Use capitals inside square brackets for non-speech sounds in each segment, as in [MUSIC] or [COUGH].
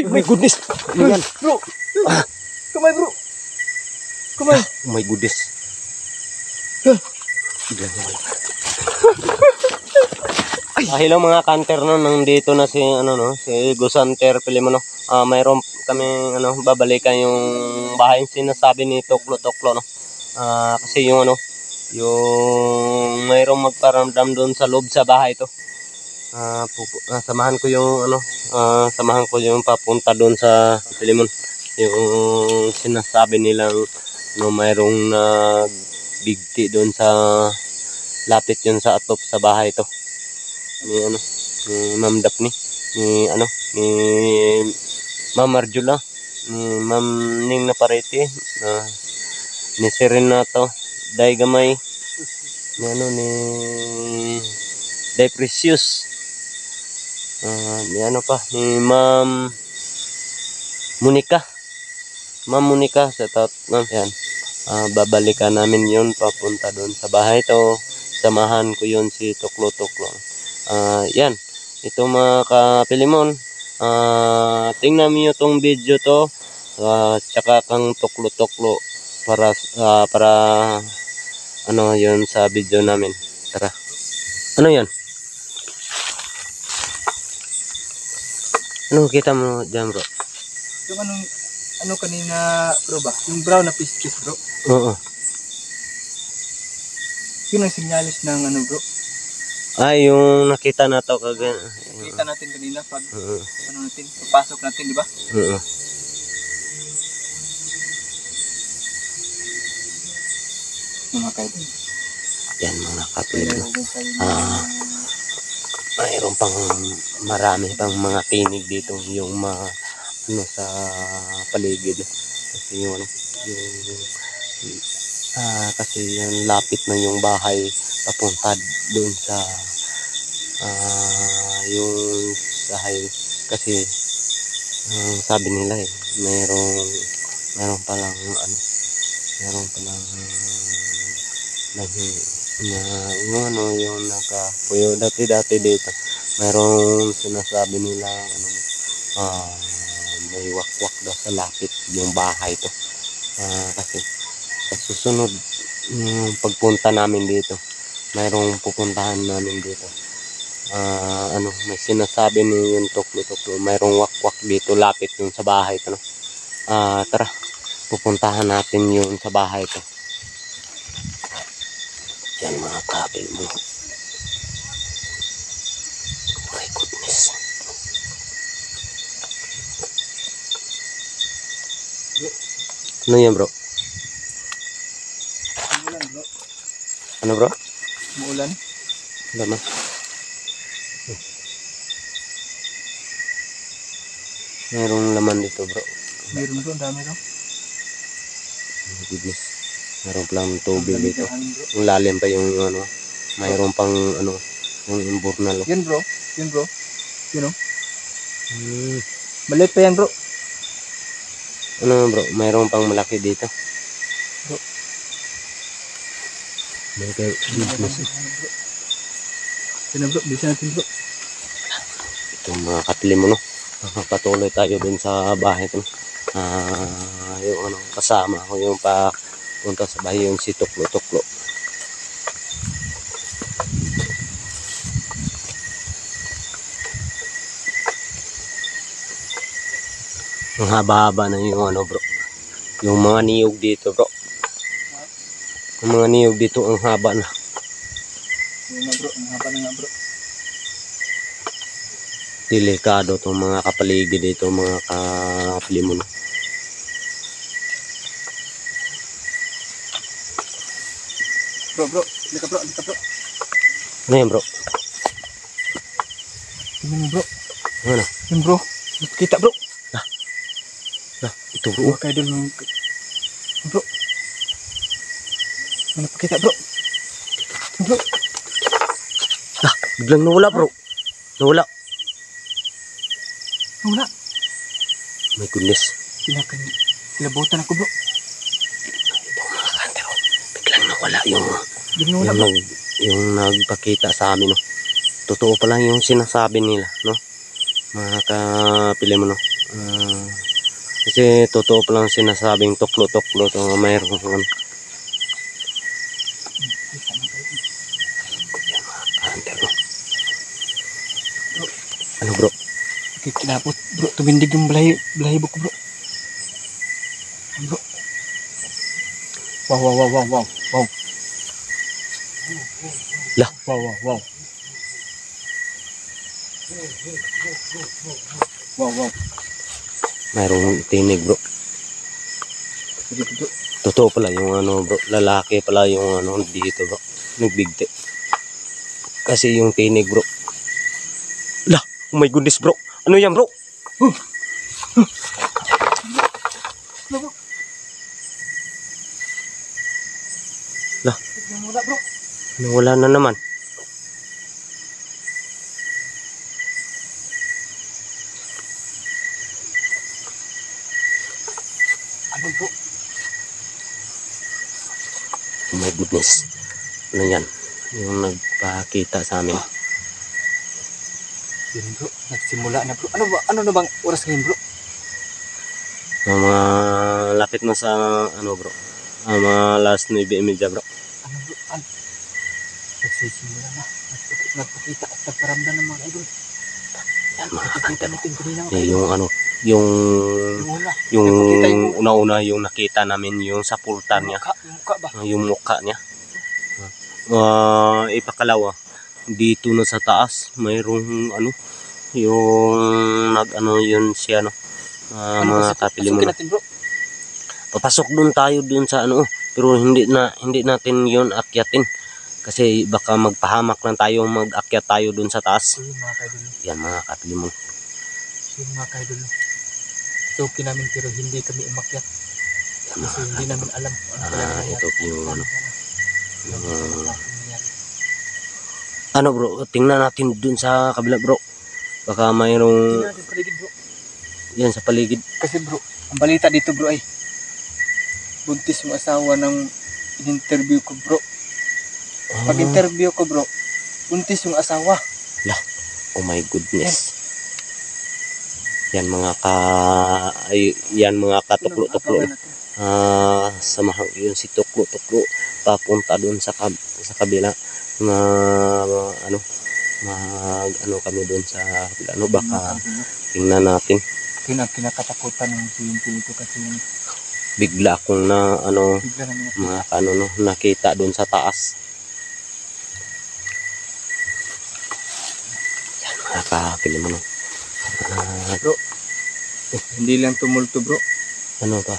Ay, my goodness. Ano yan? Bro! Kamay bro! Kamay! Oh my goodness. Nawala. Ah, hello mga kanter no, nandito na si ano no, si Gusanter Pilimono. Ah, mayroon kami ano, babalikan yung bahay sinasabi ni Toklo Toklo no. Ah, kasi yung ano, yung mayroong magparamdam doon sa loob sa bahay to. Pupu- ah, samahan ko yung ano, ah, samahan ko yung papunta doon sa Pilimon. Yung sinasabi nilang no, mayroong nagbigti doon sa lapit yun sa atop sa bahay to ni ano ni Ma'am Daphne ni ano ni Ma'am Arjula ni Ma'am Ning Naparete na ni Serenato Day Gamay ni ano ni Day Precious Ah, ni ano pa ni Ma'am Monica Ma'am Monica sa tot ma'am yan Ah, babalikan namin yun papunta doon sa bahay to samahan ko yun si Tuklo Tuklo Ah, yan. Ito mga kapilimon. Ah, tingnan niyo tong video to. Ah, tsaka kang tuklo-tuklo para ah, para ano 'yon sa video namin. Tara. Ano 'yan? Ano kita mo diyan, bro? Yung anong, ano kanina bro ba? Yung brown na piece-piece bro. Oo. Yun ang sinyalis ng ano bro. Ay, yung nakita na to kagan. Kita natin kanina pag Oo. ano natin, pagpasok natin, di ba? Oo. Mga kaibigan. Yan mga kapilimon. Ah. Mayroon pang marami pang mga tinig dito yung mga ano sa paligid. Kasi yung ano yung ah, kasi yung lapit na yung bahay papunta doon sa ah, yung sahay kasi ang sabi nila eh mayroong mayroong palang ano mayroong palang nag na ano yung naka puyo dati dati dito. Mayroong sinasabi nila ano ah may wakwak daw sa lapit yung bahay to. Ah, kasi sa susunod yung pagpunta namin dito mayroong pupuntahan namin dito. Ah ano may sinasabi ni yung tuklo tuklo mayroong wakwak dito lapit yung sa bahay to no? ah tara pupuntahan natin yun sa bahay to yan mga kapil mo. My goodness. Ano yan bro? Umulan bro. Ano bro? Umulan. Wala na. Mayroong laman dito bro. Meron bro, dami bro. My goodness. Mayroong palang tubig Ang dito. Yung lalim pa yung, yung ano. Mayroong pang ano. Yung imburnal. Yan bro. Yan bro. Yun oh. Hmm. Maliit pa yan bro. Ano bro? Mayroong pang malaki dito. Bro. May kay business. Ano, bro. Yan na bro. Bilisan natin bro. Itong mga kapili mo no. [LAUGHS] Patuloy tayo dun sa bahay ko. Ah, yung ano kasama ko yung pa punta sa bahay yung si Tuklo Tuklo. Ang haba-haba na yung ano bro. Yung mga niyog dito bro. Yung mga niyog dito ang haba na. Na bro. Ang haba na nga bro. delikado tong mga kapaligid dito mga kapili mo no. Bro bro. Lika bro. Lika bro. Ano yan bro? Yan bro. Ano? Yan bro. Kita bro. Nah, ito bro. Huwag kayo dun. Bro. Ano pa kita bro? Bro. Nah, biglang nawala bro. Nawala. Wala. My goodness. Pinakan. Kilabutan ako bro. Ito mga kantero. Yung, wala yung, bro. nag, yung nagpakita sa amin. No? Totoo pala yung sinasabi nila. No? Mga kapili mo. No? Ah, kasi totoo pa lang sinasabing tuklo-tuklo to nga mayroong ano. Ano bro? Okay, kinapot. Bro, tumindig yung balahi, balahibo ko, bro. Bro. Wow, wow, wow, wow, wow, wow. Lah. Wow, wow, wow. Wow, wow. Mayroong tinig bro. Totoo pala yung ano bro. Lalaki pala yung ano dito bro. Nagbigti. Kasi yung tinig bro. Lah, oh my goodness bro. Ano yan bro? Lah. Tignan na, bro. Wala na naman. Ano, bro? Oh my goodness. Ano yan? Yung nagpakita sa amin. Yun, bro. Nagsimula na, bro. Ano ba? Ano na bang oras ngayon, bro? Mga lapit na sa ano bro. Mga last 9.30 bro. Ano? Nagsisimula na. Nagpakita, nagpakita at nagparamdam ng mga idol. Yan Nakikita natin kanina, mga Eh, yung ano, yung Yung una. yung una-una yung nakita namin yung sa pultan niya, yung mukha ba? ah, yung mukha niya. Ah, ipakalawa, dito na sa taas, mayroong ano, yung nag ano yun siya no. Ah, Ano mga kapili mo natin, bro. Papasok doon tayo doon sa ano, pero hindi na hindi natin yun akyatin. Kasi baka magpahamak lang tayo, mag-akyat tayo doon sa taas. So, yun, mga kaidol. Yan mga kapili mo. So, yun, mga kaidol. So, okay namin pero hindi kami umakyat. Yan Kasi hindi namin alam kung ano Ah, ito yung ano. Ano nangyari. ano bro, tingnan natin dun sa kabila bro. Baka mayroong yan sa paligid. Kasi bro, ang balita dito bro ay buntis yung asawa ng in-interview ko bro. Ah, Pag interview ko bro, buntis yung asawa. oh my goodness. Yan mga ka ay, yan mga katuklo-tuklo. Ano. Ah, samahan yun si tuklo-tuklo papunta dun sa kab sa kabila na ano mag ano kami dun sa kabila ano baka tingnan natin ang kinakatakutan ng CNT ito kasi bigla akong na ano mga ano no nakita dun sa taas. Yan mga mo no. Ah, Hindi lang tumulto bro, ano ba?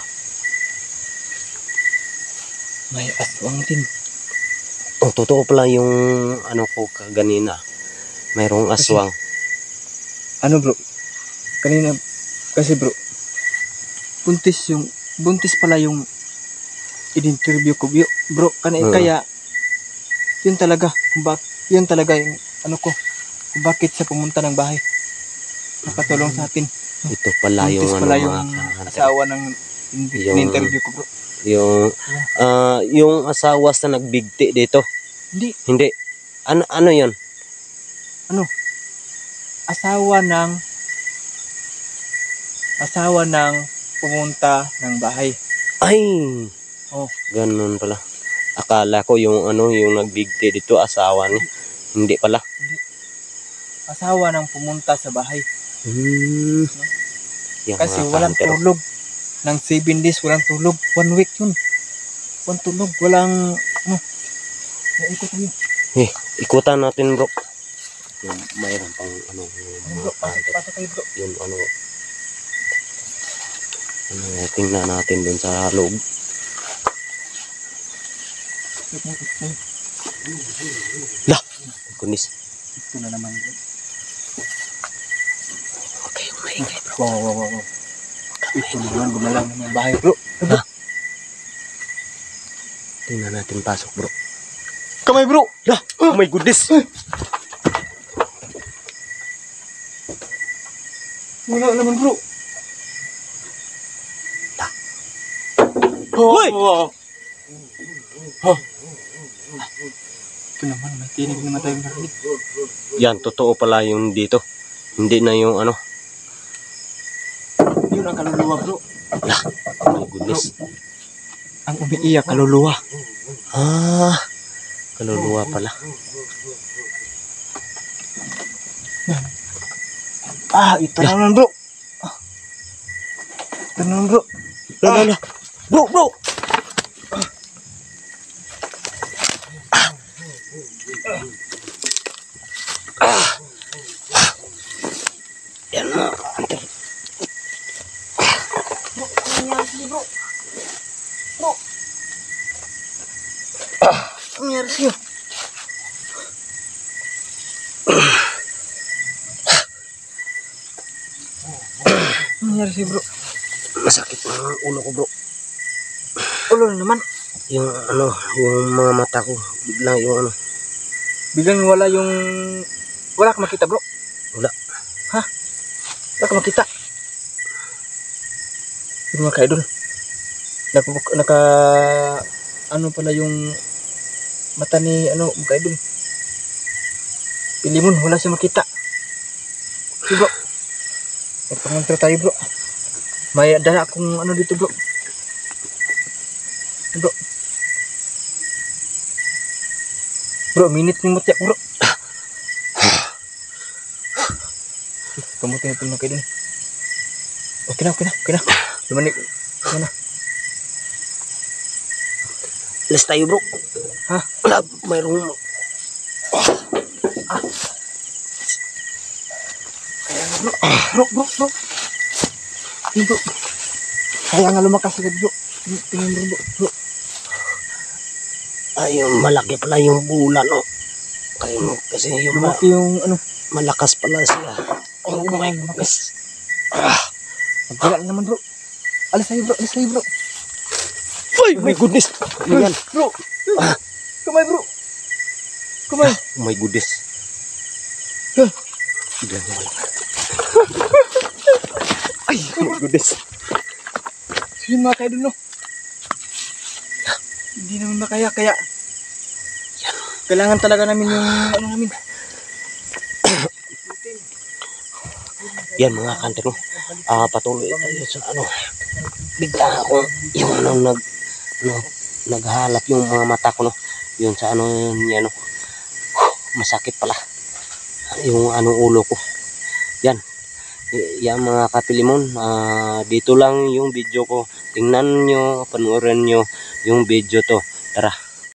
May aswang din. oh totoo pala yung ano ko kaganina mayroong Kasi- aswang. Ano bro, kanina, kasi bro, buntis yung, buntis pala yung in-interview ko bro, kanina, Hmm. kaya, yun talaga, kung bak, yun talaga yung, ano ko, kung bakit siya pumunta ng bahay. Nakatulong sa atin. ito pala yung buntis ano pala mga yung asawa ng in- Yung- in-interview ko bro. yung ah yung asawa sa nagbigti dito Hindi, hindi ano ano yon asawa ng, asawa ng pumunta ng bahay. ay Oh. ganun pala akala ko yung ano yung nagbigti dito asawa niya hindi pala Asawa ng pumunta sa bahay. hmm. Yung Kasi walang ka-hunter. tulog. Nang 7 days, walang tulog. One week yun. Walang tulog, walang, ano. Naikot tayo. ikutan natin bro yung mayroon pang ano yung Ano bro, pasok, pasok kayo bro. yung ano tingnan natin dun sa loob na, na. kunis Ito na naman okay maingay bro Wow, wow, wow. Ito naman, gumalang naman yung bahay bro. tingnan natin pasok bro Kamay bro! lah oh my goodness Wala naman bro. Hoy! Oh. Ito naman, may tinig naman tayong narinig. Yan, totoo pala yung dito. Hindi na yung ano. Ayun ang kaluluwa bro. Lah, my goodness. Ang umiiyak kaluluwa. Ah, kaluluwa pala. Ah, ito na naman bro. Ah. Ito na naman bro. Lah, lah. Bro, bro. Yan mga ka-hunter. Ang nangyari sa'yo? Ang nangyari sa'yo bro? Masakit ang ulo ko bro. Ulo na naman. Yung ano, yung mga mata ko. Biglang yung ano. Biglang wala yung... Wala ka makita bro? Wala. Ha? Wala ka makita? Yung mga kaidol. Naka, naka... Ano pala yung... Mata ni ano, mga kaidol. Pilimon, wala siya makita. Okay bro. Magpangantra tayo bro. May dala akong ano dito bro. Bro. Bro, minute ni mutiak bro. Kamutin natin mga kaidol. Okay na, okay na, okay na. Lumanik. Okay na. Alis tayo bro. Ha? Wala, mayroong... Bro, bro, bro. Yun bro. Kaya nga lumakas agad bro. Tingnan bro, bro. Ayun, malaki pala yung bulan, no? Kaya mo, kasi yung ma- Lumaki yung ano. malakas pala sila. Oh my goodness. Magkala na naman bro. Alis tayo bro, alis tayo bro. Ay, my goodness! Ano yan? Bro. Kamay bro. Kamay. Oh my goodness. Biglang yung malaki. Ay, oh my goodness. Yun mga kaidol no. Hindi namin makaya kaya. Kailangan talaga namin yung ano namin. [COUGHS] Yan mga kanter no. Ah, patuloy tayo sa ano. Bigla ako yung ano nag ano, naghalap yung mga mata ko no. Yun sa ano niya no. Masakit pala. Yung ano ulo ko. Yan. Yan mga kapilimon, ah, dito lang yung video ko. Tingnan nyo, panoorin nyo yung video to. Tara,